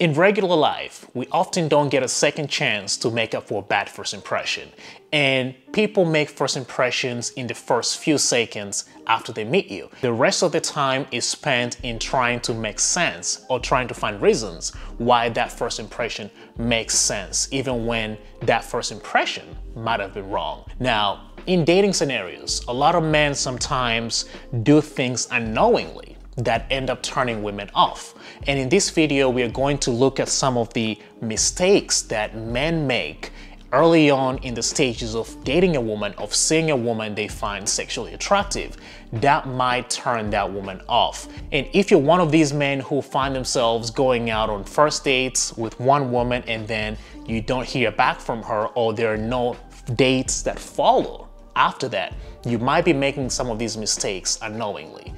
In regular life, we often don't get a second chance to make up for a bad first impression. And people make first impressions in the first few seconds after they meet you. The rest of the time is spent in trying to make sense or trying to find reasons why that first impression makes sense, even when that first impression might have been wrong. Now, in dating scenarios, a lot of men sometimes do things unknowingly that end up turning women off. And in this video, we are going to look at some of the mistakes that men make early on in the stages of dating a woman, of seeing a woman they find sexually attractive, that might turn that woman off. And if you're one of these men who find themselves going out on first dates with one woman and then you don't hear back from her or there are no dates that follow after that, you might be making some of these mistakes unknowingly.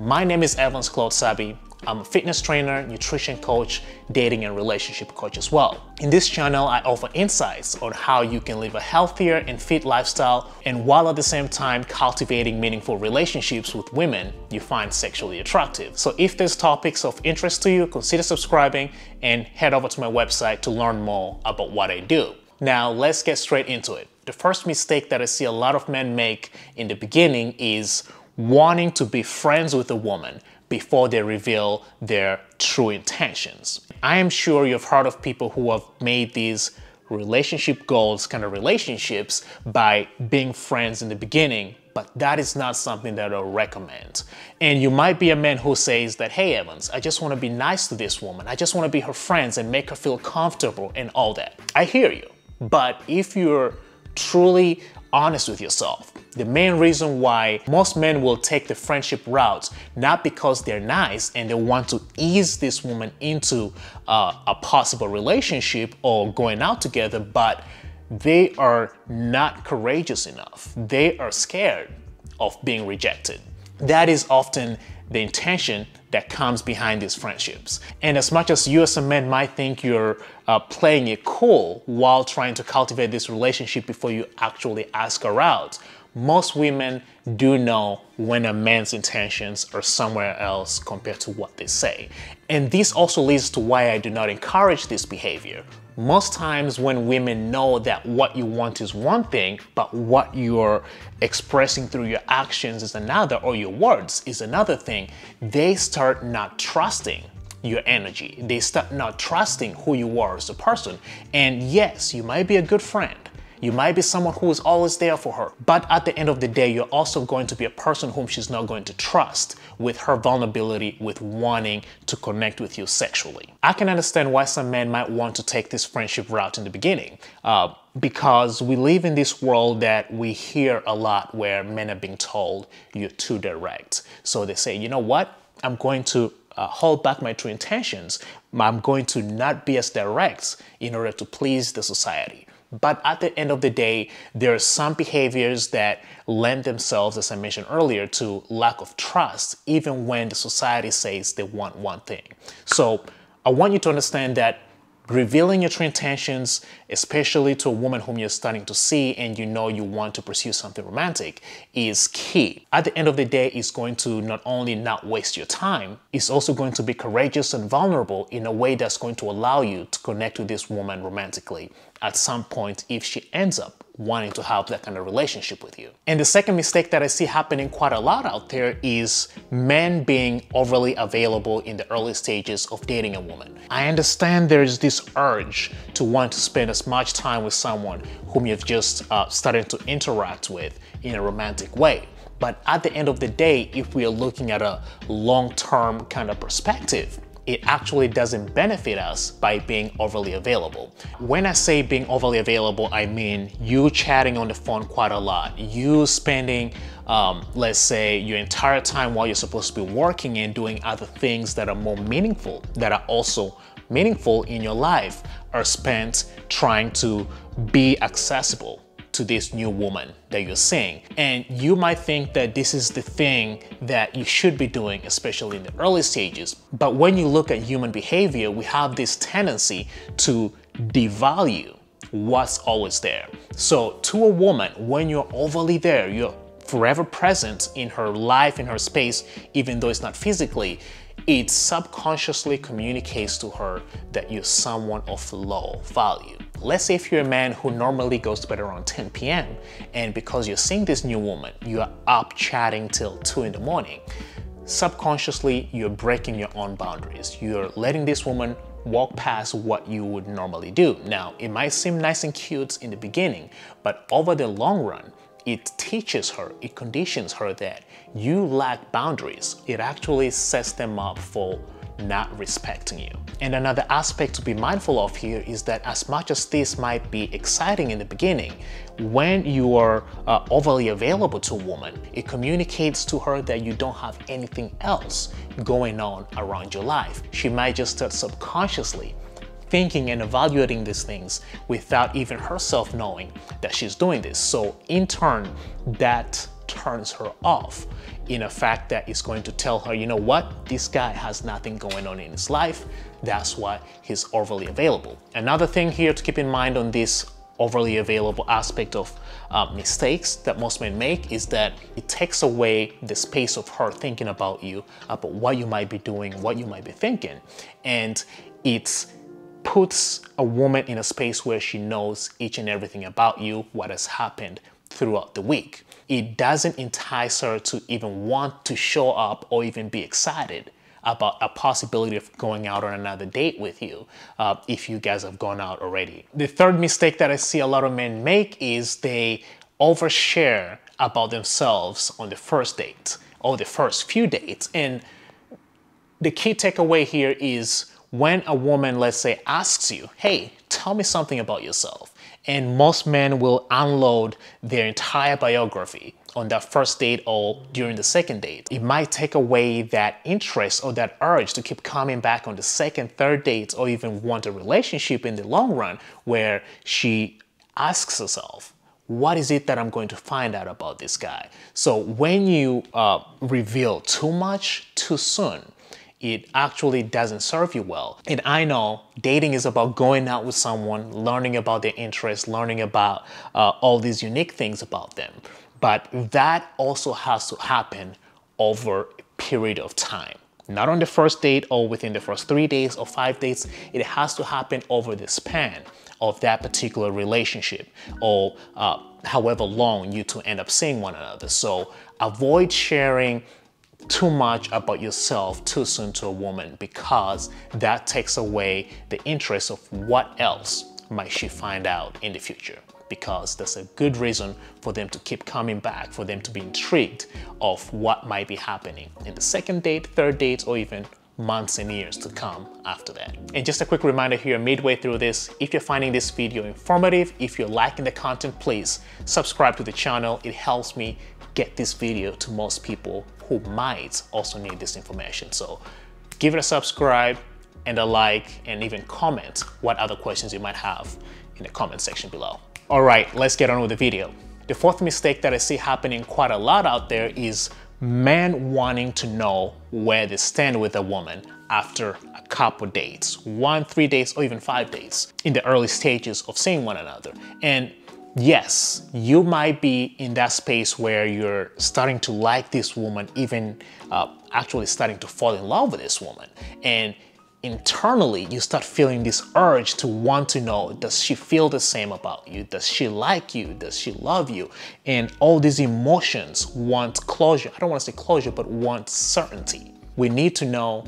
My name is Evans Claude Sabbi. I'm a fitness trainer, nutrition coach, dating and relationship coach as well. In this channel, I offer insights on how you can live a healthier and fit lifestyle and while at the same time cultivating meaningful relationships with women you find sexually attractive. So if there's topics of interest to you, consider subscribing and head over to my website to learn more about what I do. Now let's get straight into it. The first mistake that I see a lot of men make in the beginning is wanting to be friends with a woman before they reveal their true intentions. I am sure you've heard of people who have made these relationship goals kind of relationships by being friends in the beginning, but that is not something that I recommend. And you might be a man who says that, hey Evans, I just want to be nice to this woman. I just want to be her friends and make her feel comfortable and all that. I hear you. But if you're truly honest with yourself. The main reason why most men will take the friendship route, not because they're nice and they want to ease this woman into uh, a possible relationship or going out together, but they are not courageous enough. They are scared of being rejected. That is often the intention that comes behind these friendships. And as much as you as a man might think you're uh, playing it cool while trying to cultivate this relationship before you actually ask her out, most women do know when a man's intentions are somewhere else compared to what they say. And this also leads to why I do not encourage this behavior. Most times when women know that what you want is one thing, but what you're expressing through your actions is another, or your words is another thing, they start not trusting your energy. They start not trusting who you are as a person. And yes, you might be a good friend. You might be someone who is always there for her, but at the end of the day, you're also going to be a person whom she's not going to trust with her vulnerability, with wanting to connect with you sexually. I can understand why some men might want to take this friendship route in the beginning. Uh, because we live in this world that we hear a lot where men are being told you're too direct. So they say, you know what? I'm going to uh, hold back my true intentions. I'm going to not be as direct in order to please the society. But at the end of the day, there are some behaviors that lend themselves, as I mentioned earlier, to lack of trust, even when the society says they want one thing. So I want you to understand that revealing your true intentions, especially to a woman whom you're starting to see and you know you want to pursue something romantic, is key. At the end of the day, it's going to not only not waste your time, it's also going to be courageous and vulnerable in a way that's going to allow you to connect with this woman romantically at some point if she ends up wanting to have that kind of relationship with you. And the second mistake that I see happening quite a lot out there is men being overly available in the early stages of dating a woman. I understand there's this urge to want to spend as much time with someone whom you've just uh, started to interact with in a romantic way. But at the end of the day, if we are looking at a long-term kind of perspective, it actually doesn't benefit us by being overly available. When I say being overly available, I mean you chatting on the phone quite a lot, you spending, um, let's say, your entire time while you're supposed to be working and doing other things that are more meaningful, that are also meaningful in your life, are spent trying to be accessible to this new woman that you're seeing. And you might think that this is the thing that you should be doing, especially in the early stages. But when you look at human behavior, we have this tendency to devalue what's always there. So to a woman, when you're overly there, you're forever present in her life, in her space, even though it's not physically, it subconsciously communicates to her that you're someone of low value. Let's say if you're a man who normally goes to bed around 10 p.m. and because you're seeing this new woman, you are up chatting till 2 in the morning. Subconsciously, you're breaking your own boundaries. You're letting this woman walk past what you would normally do. Now, it might seem nice and cute in the beginning, but over the long run, it teaches her, it conditions her that you lack boundaries. It actually sets them up for not respecting you. And another aspect to be mindful of here is that as much as this might be exciting in the beginning, when you are uh, overly available to a woman, it communicates to her that you don't have anything else going on around your life. She might just start subconsciously thinking and evaluating these things without even herself knowing that she's doing this. So in turn, that turns her off in a fact that is going to tell her, you know what, this guy has nothing going on in his life. That's why he's overly available. Another thing here to keep in mind on this overly available aspect of uh, mistakes that most men make is that it takes away the space of her thinking about you, about what you might be doing, what you might be thinking. And it puts a woman in a space where she knows each and everything about you, what has happened throughout the week it doesn't entice her to even want to show up or even be excited about a possibility of going out on another date with you uh, if you guys have gone out already. The third mistake that I see a lot of men make is they overshare about themselves on the first date or the first few dates. And the key takeaway here is when a woman, let's say, asks you, hey, tell me something about yourself and most men will unload their entire biography on that first date or during the second date. It might take away that interest or that urge to keep coming back on the second, third dates or even want a relationship in the long run where she asks herself, what is it that I'm going to find out about this guy? So when you uh, reveal too much too soon, it actually doesn't serve you well. And I know dating is about going out with someone, learning about their interests, learning about uh, all these unique things about them. But that also has to happen over a period of time. Not on the first date or within the first three days or five days. It has to happen over the span of that particular relationship or uh, however long you two end up seeing one another. So avoid sharing too much about yourself too soon to a woman because that takes away the interest of what else might she find out in the future because that's a good reason for them to keep coming back, for them to be intrigued of what might be happening in the second date, third date, or even months and years to come after that. And just a quick reminder here midway through this, if you're finding this video informative, if you're liking the content, please subscribe to the channel. It helps me get this video to most people who might also need this information. So give it a subscribe and a like and even comment what other questions you might have in the comment section below. All right, let's get on with the video. The fourth mistake that I see happening quite a lot out there is men wanting to know where they stand with a woman after a couple dates, one, three days, or even five days in the early stages of seeing one another. And yes, you might be in that space where you're starting to like this woman, even uh, actually starting to fall in love with this woman. And internally, you start feeling this urge to want to know, does she feel the same about you? Does she like you? Does she love you? And all these emotions want closure. I don't want to say closure, but want certainty. We need to know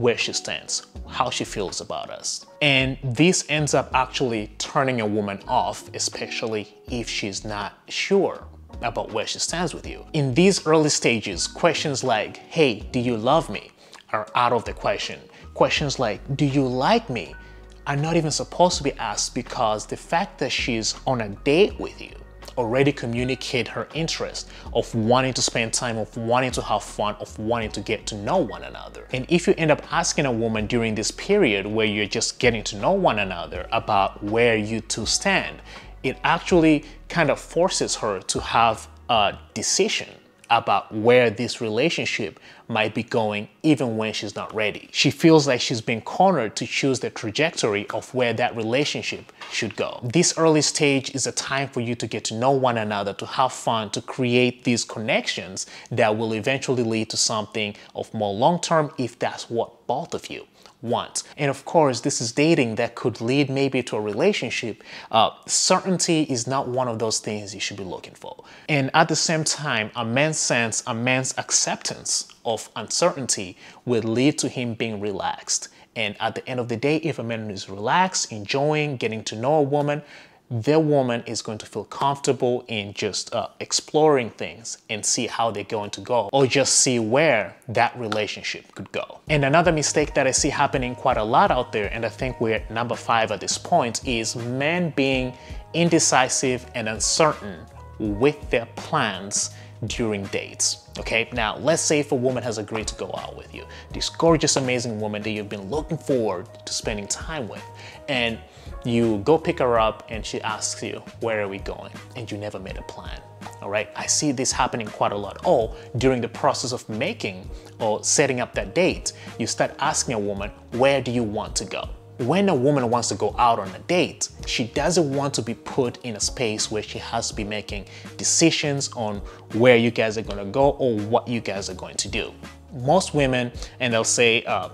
where she stands, how she feels about us. And this ends up actually turning a woman off, especially if she's not sure about where she stands with you. In these early stages, questions like, hey, do you love me? are out of the question. Questions like, do you like me? are not even supposed to be asked because the fact that she's on a date with you already communicate her interest of wanting to spend time, of wanting to have fun, of wanting to get to know one another. And if you end up asking a woman during this period where you're just getting to know one another about where you two stand, it actually kind of forces her to have a decision about where this relationship might be going even when she's not ready. She feels like she's been cornered to choose the trajectory of where that relationship should go. This early stage is a time for you to get to know one another, to have fun, to create these connections that will eventually lead to something of more long term if that's what both of you want. And of course, this is dating that could lead maybe to a relationship. Uh, certainty is not one of those things you should be looking for. And at the same time, a man's sense, a man's acceptance of uncertainty will lead to him being relaxed. And at the end of the day, if a man is relaxed, enjoying getting to know a woman, the woman is going to feel comfortable in just uh, exploring things and see how they're going to go or just see where that relationship could go. And another mistake that I see happening quite a lot out there, and I think we're at number five at this point, is men being indecisive and uncertain with their plans during dates. Okay, now let's say if a woman has agreed to go out with you, this gorgeous, amazing woman that you've been looking forward to spending time with, and you go pick her up and she asks you, where are we going? And you never made a plan. All right, I see this happening quite a lot. Or during the process of making or setting up that date, you start asking a woman, where do you want to go? When a woman wants to go out on a date, she doesn't want to be put in a space where she has to be making decisions on where you guys are gonna go or what you guys are going to do. Most women, and they'll say, uh,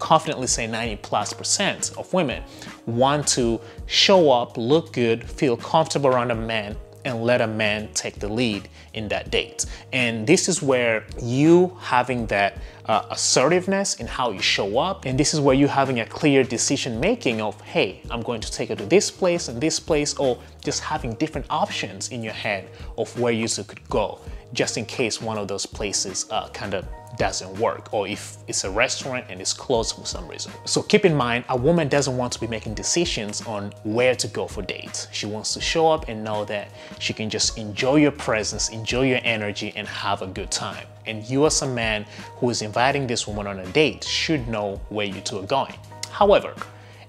confidently say 90 plus percent of women want to show up, look good, feel comfortable around a man and let a man take the lead in that date. And this is where you having that uh, assertiveness in how you show up, and this is where you having a clear decision making of, hey, I'm going to take her to this place and this place, or just having different options in your head of where you could go, just in case one of those places uh, kind of doesn't work or if it's a restaurant and it's closed for some reason. So keep in mind, a woman doesn't want to be making decisions on where to go for dates. She wants to show up and know that she can just enjoy your presence, enjoy your energy and have a good time. And you as a man who is inviting this woman on a date should know where you two are going. However,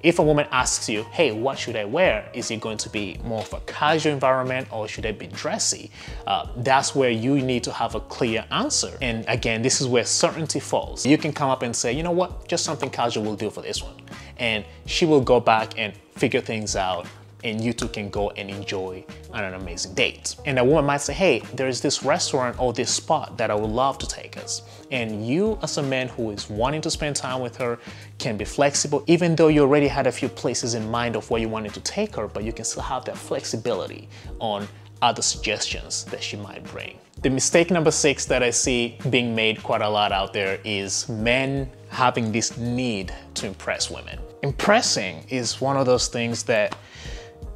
if a woman asks you, hey, what should I wear? Is it going to be more of a casual environment or should I be dressy? Uh, that's where you need to have a clear answer. And again, this is where certainty falls. You can come up and say, you know what, just something casual will do for this one. And she will go back and figure things out and you two can go and enjoy an amazing date. And a woman might say, hey, there's this restaurant or this spot that I would love to take us. And you as a man who is wanting to spend time with her can be flexible, even though you already had a few places in mind of where you wanted to take her, but you can still have that flexibility on other suggestions that she might bring. The mistake number six that I see being made quite a lot out there is men having this need to impress women. Impressing is one of those things that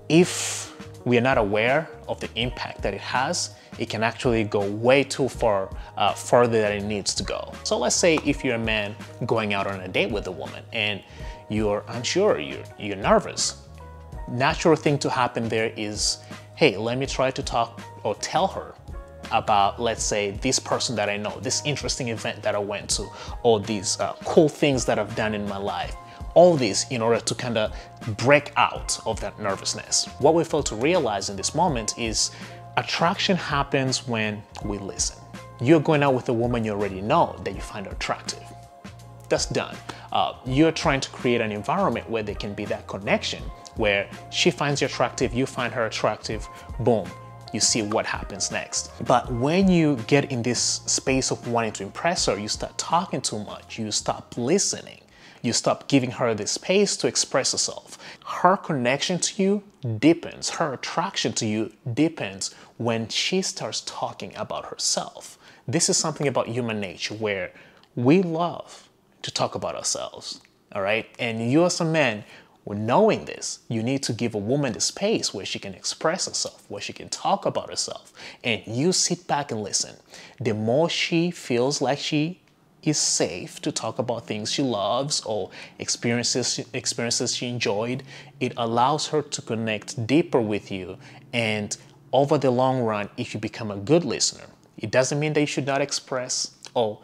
if we are not aware of the impact that it has, it can actually go way too far uh, further than it needs to go. So let's say if you're a man going out on a date with a woman and you're unsure, you're, you're nervous, natural thing to happen there is, hey, let me try to talk or tell her about, let's say, this person that I know, this interesting event that I went to, or these uh, cool things that I've done in my life all this in order to kind of break out of that nervousness. What we fail to realize in this moment is attraction happens when we listen. You're going out with a woman you already know that you find attractive. That's done. Uh, you're trying to create an environment where there can be that connection, where she finds you attractive, you find her attractive, boom, you see what happens next. But when you get in this space of wanting to impress her, you start talking too much, you stop listening you stop giving her the space to express herself. Her connection to you deepens, her attraction to you deepens when she starts talking about herself. This is something about human nature where we love to talk about ourselves, all right? And you as a man, knowing this, you need to give a woman the space where she can express herself, where she can talk about herself, and you sit back and listen. The more she feels like she is safe to talk about things she loves or experiences experiences she enjoyed. It allows her to connect deeper with you and over the long run if you become a good listener. It doesn't mean that you should not express or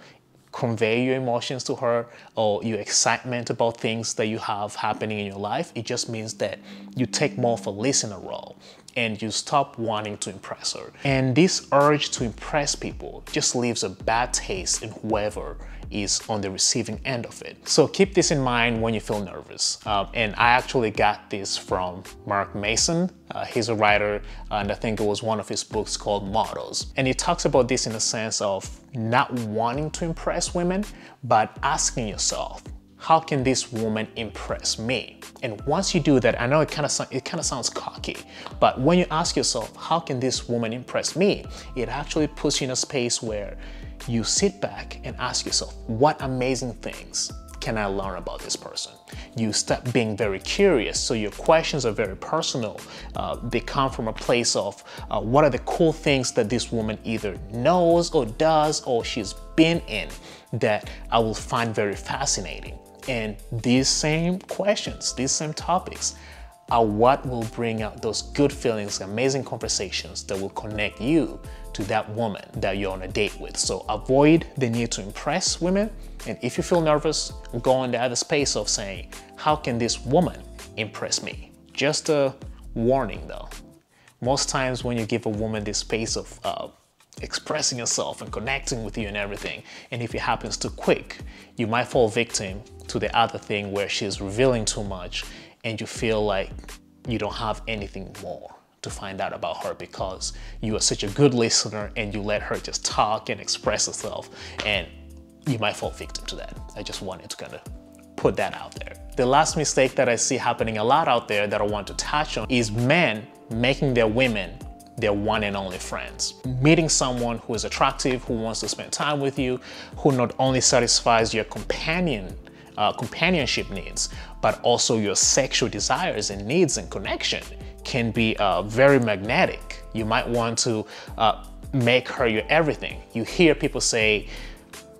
convey your emotions to her or your excitement about things that you have happening in your life. It just means that you take more of a listener role and you stop wanting to impress her. And this urge to impress people just leaves a bad taste in whoever is on the receiving end of it. So keep this in mind when you feel nervous. Um, and I actually got this from Mark Manson. Uh, he's a writer, and I think it was one of his books called Models. And he talks about this in the sense of not wanting to impress women, but asking yourself, how can this woman impress me? And once you do that, I know it kind of it kind of sounds cocky, but when you ask yourself, how can this woman impress me? It actually puts you in a space where you sit back and ask yourself, what amazing things can I learn about this person? You start being very curious, so your questions are very personal. Uh, they come from a place of uh, what are the cool things that this woman either knows or does or she's been in that I will find very fascinating. And these same questions, these same topics are what will bring out those good feelings, amazing conversations that will connect you to that woman that you're on a date with. So avoid the need to impress women. And if you feel nervous, go in the other space of saying, how can this woman impress me? Just a warning though. Most times when you give a woman this space of uh, expressing yourself and connecting with you and everything, and if it happens too quick, you might fall victim to the other thing where she's revealing too much and you feel like you don't have anything more to find out about her because you are such a good listener and you let her just talk and express herself and you might fall victim to that. I just wanted to kind of put that out there. The last mistake that I see happening a lot out there that I want to touch on is men making their women their one and only friends. Meeting someone who is attractive, who wants to spend time with you, who not only satisfies your companion uh, companionship needs, but also your sexual desires and needs and connection can be uh, very magnetic. You might want to uh, make her your everything. You hear people say,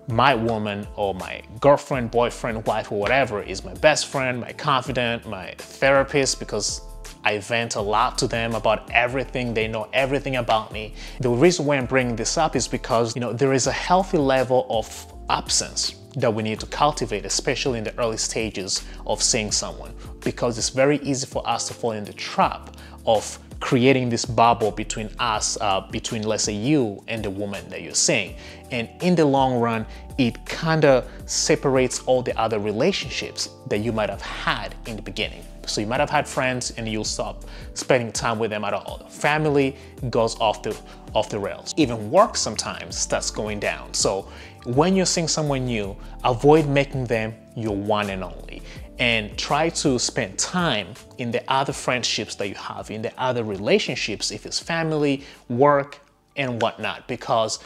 my woman or my girlfriend, boyfriend, wife, or whatever is my best friend, my confidant, my therapist, because I vent a lot to them about everything. They know everything about me. The reason why I'm bringing this up is because, you know, there is a healthy level of absence that we need to cultivate, especially in the early stages of seeing someone, because it's very easy for us to fall in the trap of creating this bubble between us, uh, between let's say you and the woman that you're seeing. And in the long run, it kind of separates all the other relationships that you might have had in the beginning. So you might have had friends and you'll stop spending time with them at all. Family goes off the, off the rails. Even work sometimes starts going down. So when you're seeing someone new, avoid making them your one and only and try to spend time in the other friendships that you have, in the other relationships, if it's family, work, and whatnot, because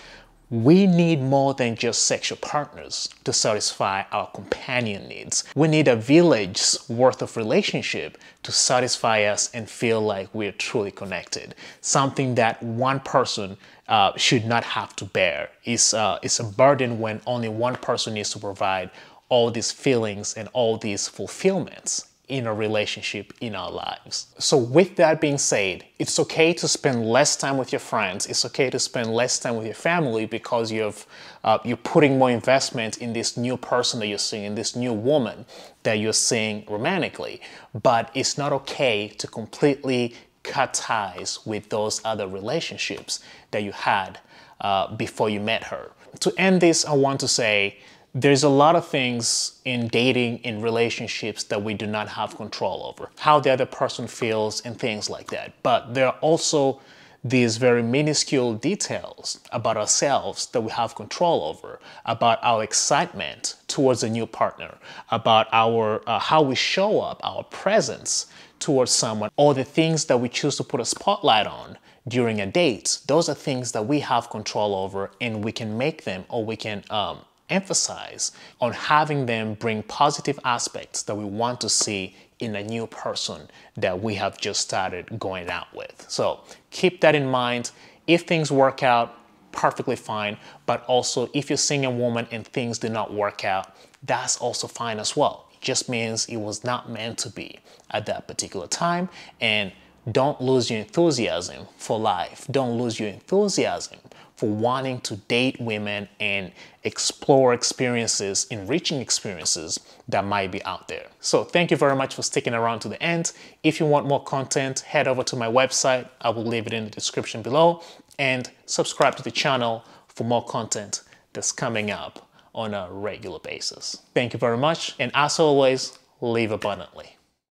we need more than just sexual partners to satisfy our companion needs. We need a village's worth of relationship to satisfy us and feel like we're truly connected. Something that one person uh, should not have to bear. It's, uh, it's a burden when only one person needs to provide all these feelings and all these fulfillments in a relationship in our lives. So with that being said, it's okay to spend less time with your friends. It's okay to spend less time with your family because you've uh, you're putting more investment in this new person that you're seeing, in this new woman that you're seeing romantically. But it's not okay to completely cut ties with those other relationships that you had uh, before you met her. To end this, I want to say there's a lot of things in dating, in relationships that we do not have control over. How the other person feels and things like that. But there are also these very minuscule details about ourselves that we have control over, about our excitement towards a new partner, about our uh, how we show up, our presence towards someone, or the things that we choose to put a spotlight on during a date. Those are things that we have control over and we can make them or we can um, emphasize on having them bring positive aspects that we want to see in a new person that we have just started going out with. So keep that in mind. If things work out, perfectly fine. But also, if you're seeing a woman and things do not work out, that's also fine as well. It just means it was not meant to be at that particular time. And don't lose your enthusiasm for life. Don't lose your enthusiasm for wanting to date women and explore experiences, enriching experiences that might be out there. So thank you very much for sticking around to the end. If you want more content, head over to my website. I will leave it in the description below and subscribe to the channel for more content that's coming up on a regular basis. Thank you very much. And as always, live abundantly.